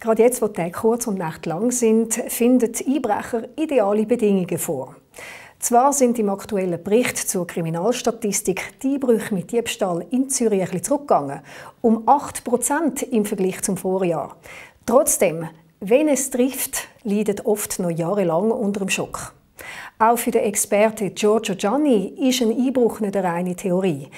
Gerade jetzt, wo die Tage kurz und Nacht lang sind, finden Einbrecher ideale Bedingungen vor. Zwar sind im aktuellen Bericht zur Kriminalstatistik die Einbrüche mit Diebstahl in Zürich ein bisschen zurückgegangen, um 8 Prozent im Vergleich zum Vorjahr. Trotzdem, wenn es trifft, leidet oft noch jahrelang unter dem Schock. Auch für den Experten Giorgio Gianni ist ein Einbruch nicht eine reine Theorie.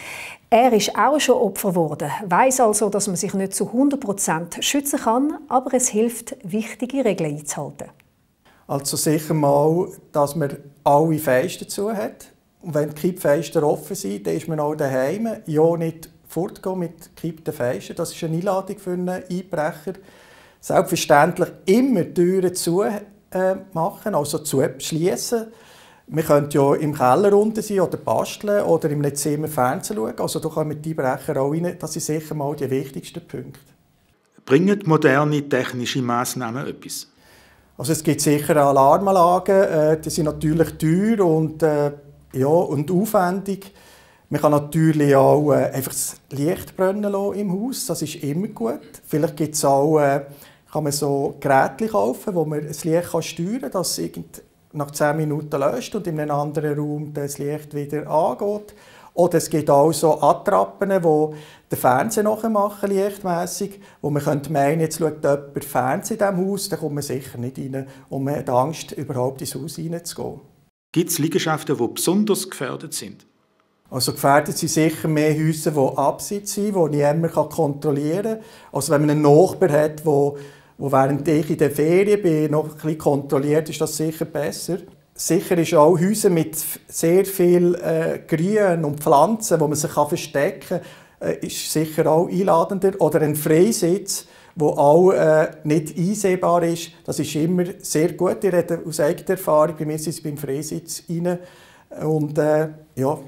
Er ist auch schon Opfer geworden, weiß also, dass man sich nicht zu 100% schützen kann, aber es hilft, wichtige Regeln einzuhalten. Also sicher mal, dass man alle Fenster zu hat. Und wenn die Kippfenster offen sind, dann ist man auch daheim. Ja, nicht fortgehen mit gekippten Fenstern. Das ist eine Einladung für einen Einbrecher. Selbstverständlich immer die Türen zu äh, machen, also zu schließen. Man könnte ja im Keller unten sein oder basteln oder im Zimmer Fernsehen schauen. Also da kommen die Brecher auch rein. Das sind sicher mal die wichtigsten Punkte. Bringen moderne technische Massnahmen etwas? Also es gibt sicher Alarmanlagen. Äh, die sind natürlich teuer und, äh, ja, und aufwendig. Man kann natürlich auch äh, einfach das Licht brennen lassen im Haus. Das ist immer gut. Vielleicht gibt es auch, äh, kann man so Geräte kaufen, wo man das Licht kann steuern kann, dass nach 10 Minuten löscht und in einem anderen Raum das Licht wieder angeht. Oder es gibt auch so Attrappen, die den Fernseher nachmachen, lichtmässig, wo man könnte meinen, jetzt schaut jemand Fernsehen in diesem Haus, dann kommt man sicher nicht rein und man hat Angst, überhaupt ins Haus reinzugehen. Gibt es Liegenschaften, die besonders gefährdet sind? Also gefährdet sind sicher mehr Häuser, die abseits sind, die niemand kontrollieren kann. Also wenn man einen Nachbar hat, der wo während ich in der Ferien bin, noch ein bisschen kontrolliert, ist das sicher besser. Sicher ist auch Häuser mit sehr viel äh, Grün und Pflanzen, wo man sich kann verstecken kann, äh, ist sicher auch einladender. Oder ein Freisitz, wo auch äh, nicht einsehbar ist, das ist immer sehr gut. Ich rede aus eigener Erfahrung, bei mir ist es beim Freisitz rein. Und äh, ja,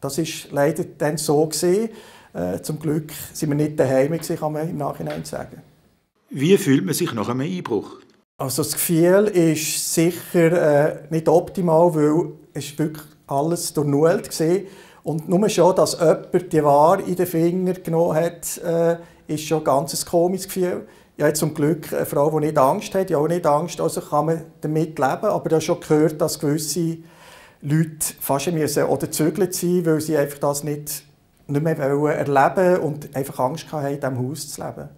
das ist leider dann so gesehen. Äh, zum Glück sind wir nicht daheim, kann man im Nachhinein sagen. Wie fühlt man sich nach einem Einbruch? Also das Gefühl ist sicher äh, nicht optimal, weil es wirklich alles durchnullt war. Und nur schon, dass jemand die Ware in den Finger genommen hat, äh, ist schon ein ganz komisches Gefühl. Ich habe zum Glück eine Frau, die nicht Angst hat. Ja, auch nicht Angst, also kann man damit leben. Aber ich habe schon gehört, dass gewisse Leute fast müssen oder zügelt sind, weil sie einfach das nicht, nicht mehr erleben wollen und einfach Angst hatten, in diesem Haus zu leben.